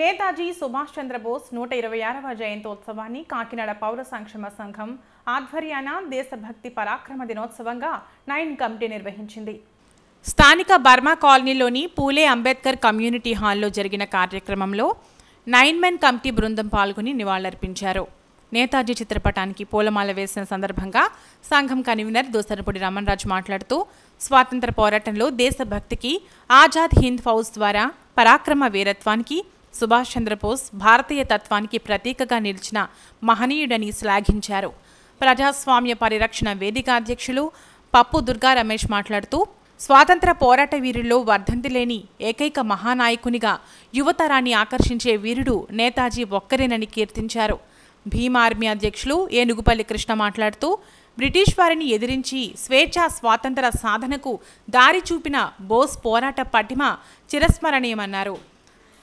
నేతాజీ సుభాష్ చంద్రబోస్ నూట ఇరవై ఆరవ జయంతోత్సవాన్ని కాకినాడ పౌర సంక్షేమ సంఘం ఆధ్వర్యాన దేశభక్తి పరాక్రమ దినోత్సవంగా నైన్ కమిటీ నిర్వహించింది. స్థానిక బర్మా కాలనీలోని పూలే అంబేద్కర్ కమ్యూనిటీ హాల్లో జరిగిన కార్యక్రమంలో నైన్ మెన్ కమిటీ బృందం పాల్గొని నివాళులర్పించారు. నేతాజీ చిత్రపటానికి పూలమాల వేసిన సందర్భంగా సంఘం కన్వీనర్ దోసరపూడి రమణరాజు మాట్లాడుతూ స్వాతంత్ర పోరాటంలో దేశభక్తికి ఆజాద్ హింద్ ఫౌజ్ ద్వారా పరాక్రమ వీరత్వానికి సుభాష్ చంద్రబోస్ భారతీయ తత్వానికి ప్రతీకగా నిలిచిన మహనీయుడని శ్లాఘించారు. ప్రజాస్వామ్య పరిరక్షణ వేదిక అధ్యక్షులు పప్పు దుర్గా రమేష్ మాట్లాడుతూ స్వాతంత్ర పోరాట వీరుల్లో వర్ధంతి లేని ఏకైక మహానాయకునిగా యువతరాన్ని ఆకర్షించే వీరుడు నేతాజీ ఒక్కరేనని కీర్తించారు. భీమ్ ఆర్మీ అధ్యక్షులు ఏనుగుపల్లి కృష్ణ మాట్లాడుతూ బ్రిటిష్ వారిని ఎదిరించి స్వేచ్ఛ స్వాతంత్ర సాధనకు దారి చూపిన బోస్ పోరాట పటిమ చిరస్మరణీయమన్నారు.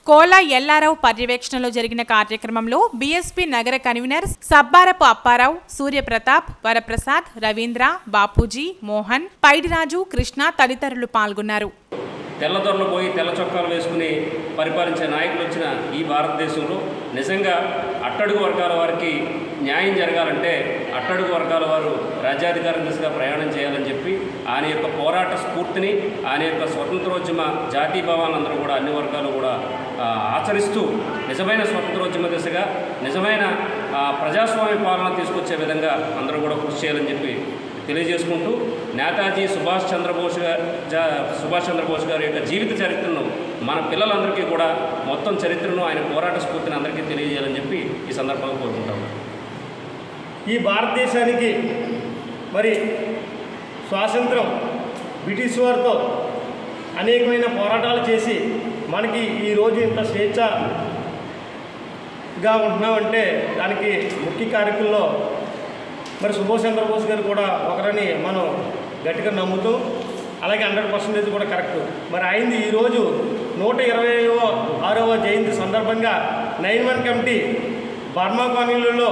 కోలా ఎల్లారావు పర్యవేక్షణలో జరిగిన కార్యక్రమంలో బీఎస్పీ నగర కన్వీనర్ సబ్బారపు అప్పారావు సూర్యప్రతాప్ వరప్రసాద్ రవీంద్ర బాపూజీ మోహన్ పైడిరాజు కృష్ణ తదితరులు పాల్గొన్నారు. తెల్లదొరలు పోయి తెల్ల చొక్కాలు వేసుకుని పరిపాలించే నాయకులు వచ్చిన ఈ భారతదేశంలో నిజంగా అట్టడుగు వర్గాల వారికి న్యాయం జరగాలంటే అట్టడుగు వర్గాల వారు రాజ్యాధికారం దిశగా ప్రయాణం చేయాలని చెప్పి ఆయన యొక్క పోరాట స్ఫూర్తిని ఆయన యొక్క స్వతంత్రోద్యమ జాతీయ అందరూ కూడా అన్ని వర్గాలు కూడా ఆచరిస్తూ నిజమైన స్వతంత్రోద్యమ దిశగా నిజమైన ప్రజాస్వామ్య పాలన తీసుకొచ్చే విధంగా అందరూ కూడా కృషి చేయాలని చెప్పి తెలియజేసుకుంటూ నేతాజీ సుభాష్ చంద్రబోస్ గారు జా సుభాష్ చంద్రబోస్ గారి యొక్క జీవిత చరిత్రను మన పిల్లలందరికీ కూడా మొత్తం చరిత్రను ఆయన పోరాట స్ఫూర్తిని అందరికీ తెలియజేయాలని చెప్పి ఈ సందర్భంగా కోరుకుంటాము ఈ భారతదేశానికి మరి స్వాతంత్రం బ్రిటిష్ వారితో అనేకమైన పోరాటాలు చేసి మనకి ఈరోజు ఇంత స్వేచ్ఛగా ఉంటున్నామంటే దానికి ముఖ్య కార్యక్రమంలో మరి సుభాష్ చంద్రబోస్ గారు కూడా ఒకరని మనం గట్టిగా నమ్ముతూ అలాగే హండ్రెడ్ పర్సెంటేజ్ కూడా కరెక్ట్. మరి అయింది ఈరోజు నూట ఇరవైవ ఆరవ జయంతి సందర్భంగా నైన్ వన్ కమిటీ బర్మా కాలనీలలో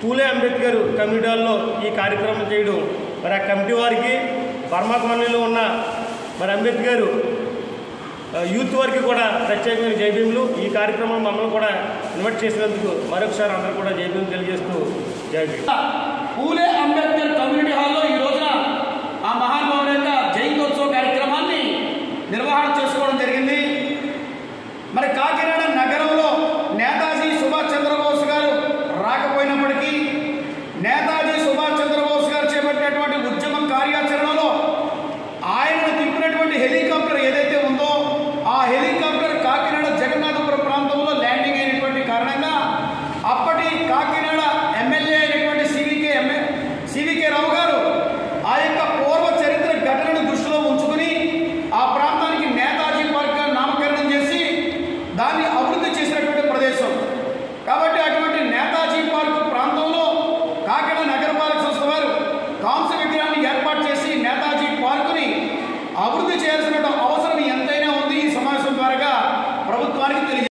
పూలే అంబేద్కర్ కమిటీల్లో ఈ కార్యక్రమం చేయడం. మరి ఆ కమిటీ వారికి బర్మా కాలనీలో ఉన్న మరి అంబేద్కర్ యూత్ వారికి కూడా ప్రత్యేకమైన జైభీములు ఈ కార్యక్రమం మమ్మల్ని కూడా ఇన్వైట్ చేసినందుకు మరొకసారి అందరూ కూడా జైభీములు తెలియజేస్తూ జై పూలే అంబేద్కర్ కమ్యూనిటీ హాల్లో